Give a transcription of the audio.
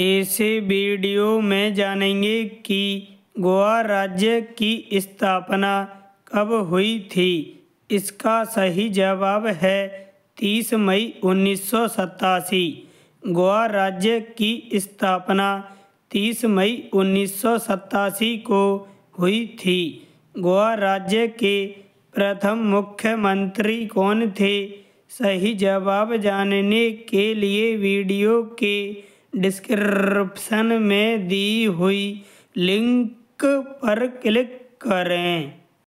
ऐसे वीडियो में जानेंगे कि गोवा राज्य की स्थापना कब हुई थी। इसका सही जवाब है तीस मई उन्नीस सौ सतासी। गोवा राज्य की स्थापना तीस मई उन्नीस सौ सतासी को हुई थी। गोवा राज्य के प्रथम मुख्यमंत्री कौन थे? सही जवाब जानने के लिए वीडियो के डिस्क्रिप्शन में दी हुई लिंक पर क्लिक करें।